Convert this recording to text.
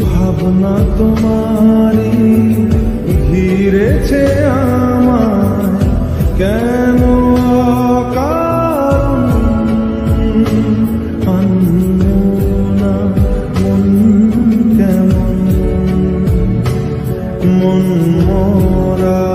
ভাবনা তোমারি ঘিরেছে আমায়। কেন মন কেমন? মন মরা